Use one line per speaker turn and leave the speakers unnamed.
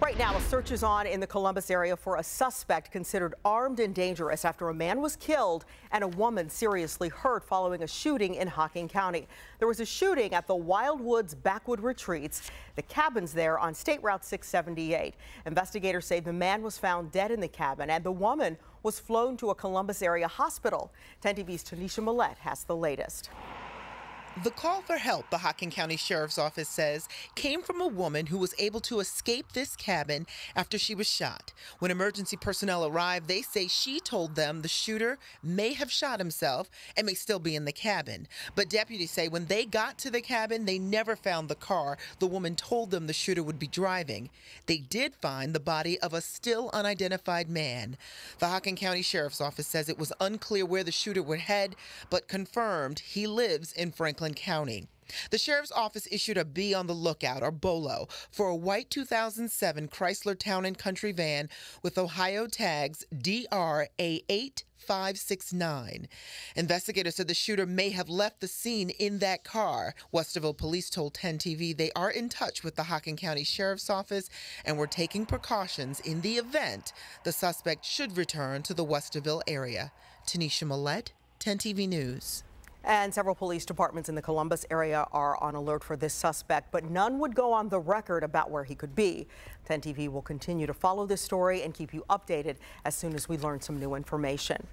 Right now, a search is on in the Columbus area for a suspect considered armed and dangerous after a man was killed and a woman seriously hurt following a shooting in Hocking County. There was a shooting at the Wildwoods Backwood Retreats, the cabins there on State Route 678. Investigators say the man was found dead in the cabin and the woman was flown to a Columbus area hospital. 10 TV's Tanisha Mallett has the latest.
The call for help, the Hocking County Sheriff's Office says, came from a woman who was able to escape this cabin after she was shot. When emergency personnel arrived, they say she told them the shooter may have shot himself and may still be in the cabin. But deputies say when they got to the cabin, they never found the car the woman told them the shooter would be driving. They did find the body of a still unidentified man. The Hocking County Sheriff's Office says it was unclear where the shooter would head, but confirmed he lives in Franklin. County. The sheriff's office issued a be on the lookout, or BOLO, for a white 2007 Chrysler Town and Country van with Ohio tags DRA8569. Investigators said the shooter may have left the scene in that car. Westerville police told 10 TV they are in touch with the Hocking County Sheriff's Office and were taking precautions in the event the suspect should return to the Westerville area. Tanisha Mallett, 10 TV News.
And several police departments in the Columbus area are on alert for this suspect, but none would go on the record about where he could be. 10 TV will continue to follow this story and keep you updated as soon as we learn some new information.